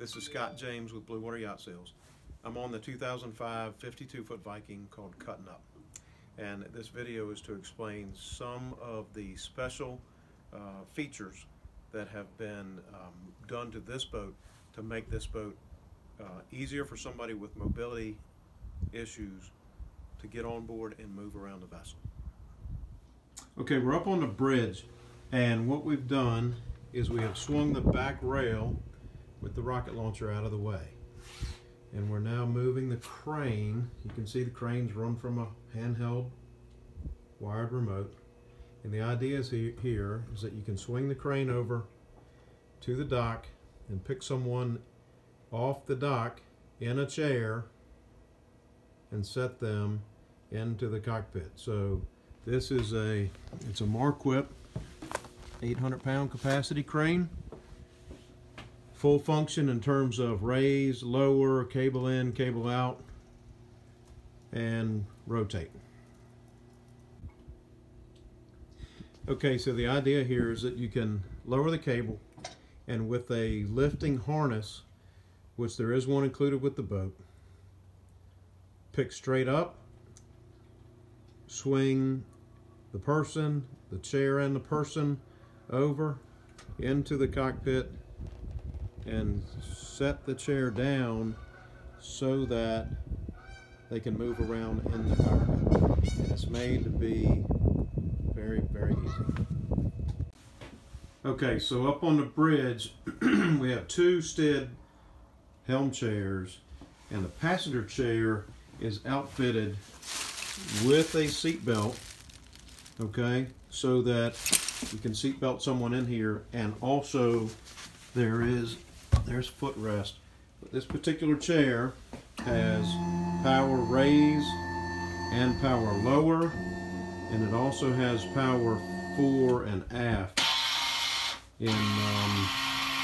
This is Scott James with Bluewater Yacht Sales. I'm on the 2005 52 foot Viking called Cutting Up. And this video is to explain some of the special uh, features that have been um, done to this boat to make this boat uh, easier for somebody with mobility issues to get on board and move around the vessel. Okay, we're up on the bridge and what we've done is we have swung the back rail with the rocket launcher out of the way. And we're now moving the crane. You can see the cranes run from a handheld wired remote. And the idea is here is that you can swing the crane over to the dock and pick someone off the dock in a chair and set them into the cockpit. So this is a, it's a Marquipt 800 pound capacity crane full function in terms of raise, lower, cable in, cable out, and rotate. Okay, so the idea here is that you can lower the cable and with a lifting harness, which there is one included with the boat, pick straight up, swing the person, the chair and the person over into the cockpit and set the chair down so that they can move around in the cockpit. And it's made to be very, very easy. Okay, so up on the bridge, we have two Stidd helm chairs, and the passenger chair is outfitted with a seat belt, okay, so that you can seat belt someone in here, and also there is there's footrest. But this particular chair has power raise and power lower, and it also has power fore and aft in um,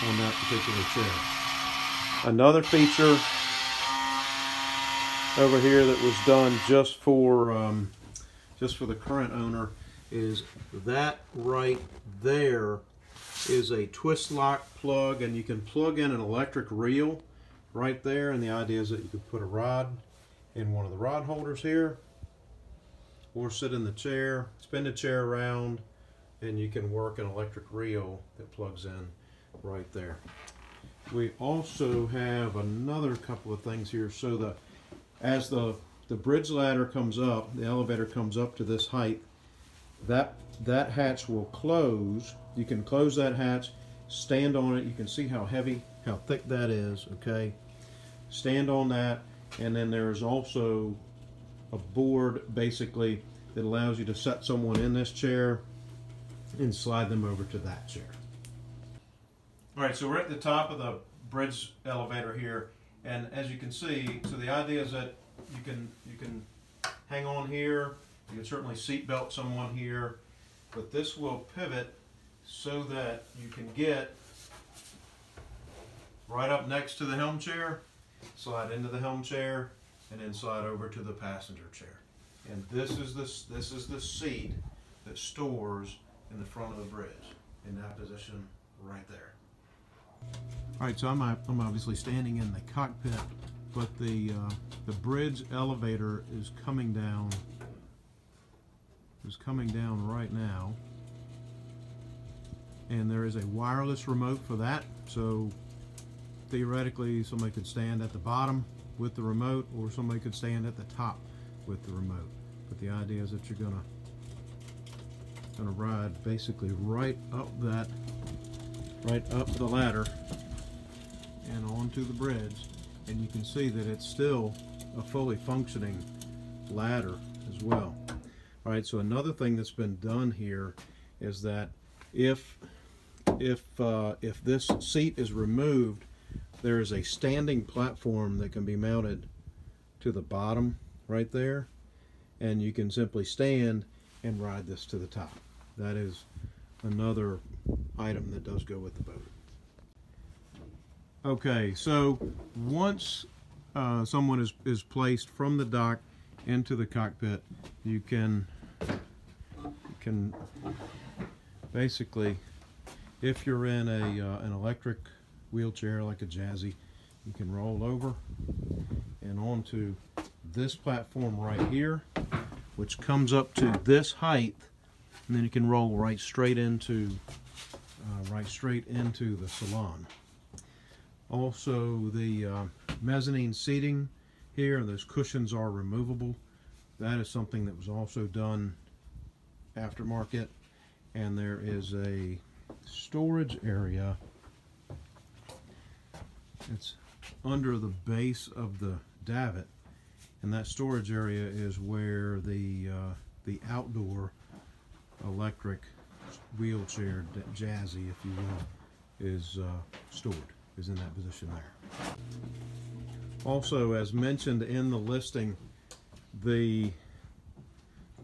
on that particular chair. Another feature over here that was done just for um, just for the current owner is that right there is a twist lock plug and you can plug in an electric reel right there and the idea is that you could put a rod in one of the rod holders here or sit in the chair, spin the chair around and you can work an electric reel that plugs in right there. We also have another couple of things here so the as the the bridge ladder comes up, the elevator comes up to this height, that that hatch will close. You can close that hatch, stand on it. You can see how heavy, how thick that is, okay? Stand on that, and then there's also a board, basically, that allows you to set someone in this chair and slide them over to that chair. All right, so we're at the top of the bridge elevator here, and as you can see, so the idea is that you can you can hang on here, you can certainly seat belt someone here, but this will pivot so that you can get right up next to the helm chair, slide into the helm chair, and then slide over to the passenger chair. And this is this this is the seat that stores in the front of the bridge in that position right there. All right, so I'm, I'm obviously standing in the cockpit, but the uh, the bridge elevator is coming down is coming down right now. And there is a wireless remote for that. So theoretically somebody could stand at the bottom with the remote or somebody could stand at the top with the remote. But the idea is that you're gonna gonna ride basically right up that right up the ladder and onto the bridge. And you can see that it's still a fully functioning ladder as well all right, so another thing that's been done here is that if if uh, if this seat is removed, there is a standing platform that can be mounted to the bottom right there, and you can simply stand and ride this to the top. That is another item that does go with the boat. Okay, so once uh, someone is, is placed from the dock into the cockpit, you can can basically, if you're in a uh, an electric wheelchair like a Jazzy. You can roll over and onto this platform right here, which comes up to this height, and then you can roll right straight into uh, right straight into the salon. Also, the uh, mezzanine seating here, those cushions are removable. That is something that was also done aftermarket. And there is a storage area. It's under the base of the davit. And that storage area is where the uh, the outdoor electric wheelchair jazzy, if you will, is uh, stored, is in that position there. Also, as mentioned in the listing, the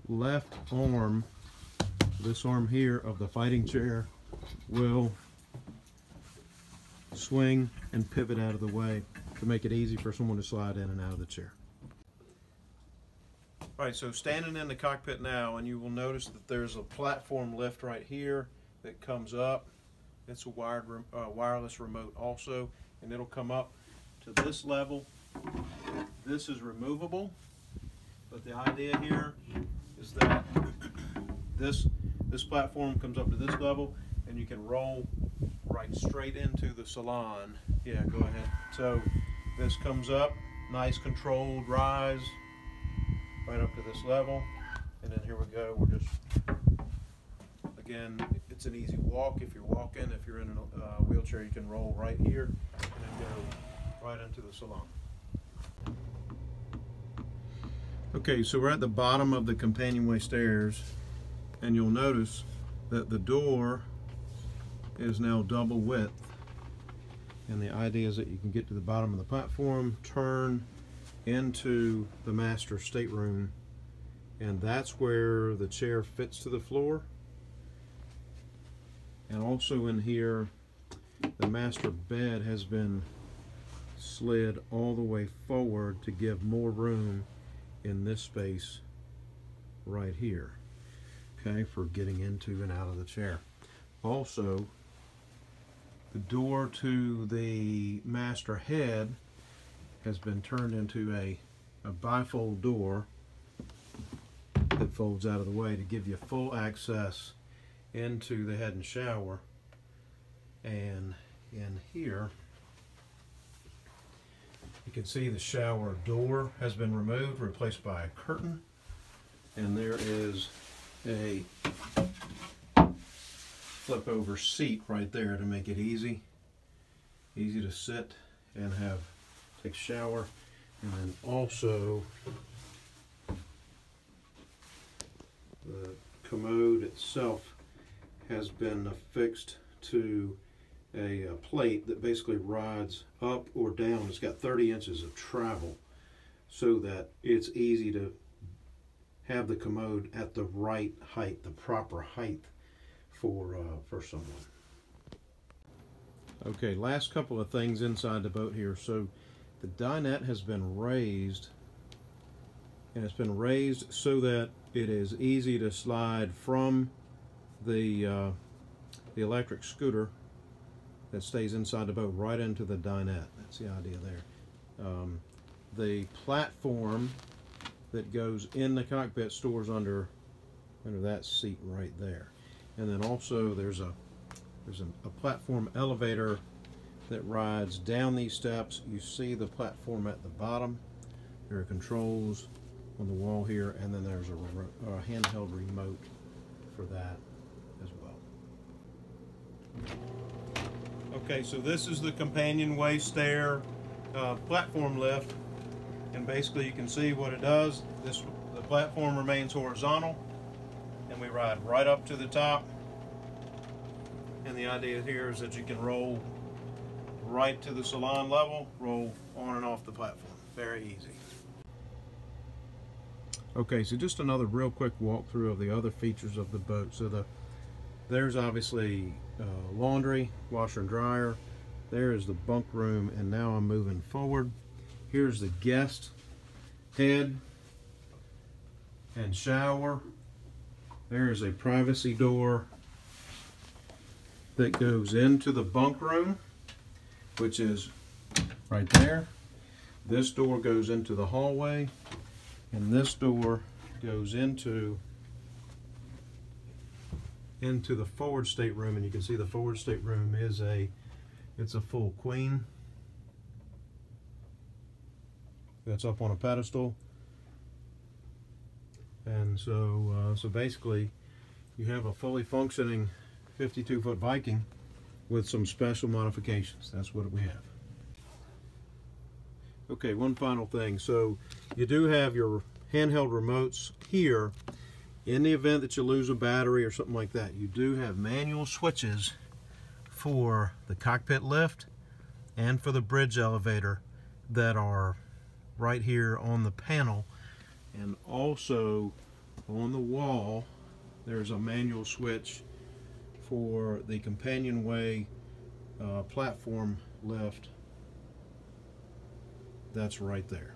left arm, this arm here of the fighting chair, will swing and pivot out of the way to make it easy for someone to slide in and out of the chair. All right, so standing in the cockpit now, and you will notice that there's a platform lift right here that comes up. It's a wired, uh, wireless remote also, and it'll come up to this level. This is removable, but the idea here is that this this platform comes up to this level, and you can roll right straight into the salon. Yeah, go ahead. So this comes up, nice controlled rise, right up to this level. And then here we go, we're just, again, it's an easy walk if you're walking. If you're in a uh, wheelchair, you can roll right here and then go right into the salon. Okay, so we're at the bottom of the companionway stairs and you'll notice that the door is now double width. And the idea is that you can get to the bottom of the platform, turn, into the master stateroom. And that's where the chair fits to the floor. And also in here the master bed has been slid all the way forward to give more room in this space right here okay for getting into and out of the chair also the door to the master head has been turned into a, a bifold door that folds out of the way to give you full access into the head and shower. And in here, you can see the shower door has been removed, replaced by a curtain. And there is a flip over seat right there to make it easy. Easy to sit and have take a shower, and then also the commode itself has been affixed to a, a, plate that basically rides up or down. It's got 30 inches of travel so that it's easy to have the commode at the right height, the proper height for, uh, for someone. Okay, last couple of things inside the boat here. So the dinette has been raised and it's been raised so that it is easy to slide from the uh, the electric scooter that stays inside the boat right into the dinette. That's the idea there. Um, the platform that goes in the cockpit stores under under that seat right there. And then also there's a there's a, a platform elevator that rides down these steps. You see the platform at the bottom. There are controls on the wall here, and then there's a, a handheld remote for that as well. Okay, so this is the companionway stair uh, platform lift, and basically you can see what it does. This the platform remains horizontal, and we ride right up to the top. And the idea here is that you can roll right to the salon level, roll on and off the platform. Very easy. Okay, so just another real quick walkthrough of the other features of the boat. So the there's obviously uh, laundry, washer and dryer. There is the bunk room, and now I'm moving forward. Here's the guest head and shower. There is a privacy door that goes into the bunk room. which is right there. This door goes into the hallway, and this door goes into into the forward stateroom, and you can see the forward stateroom is a it's a full queen. That's up on a pedestal, and so uh, so basically, you have a fully functioning 52 foot Viking with some special modifications. That's what we have. Okay, one final thing. So you do have your handheld remotes here. In the event that you lose a battery or something like that, you do have manual switches for the cockpit lift and for the bridge elevator that are right here on the panel. And also on the wall there's a manual switch for the companionway uh, platform lift that's right there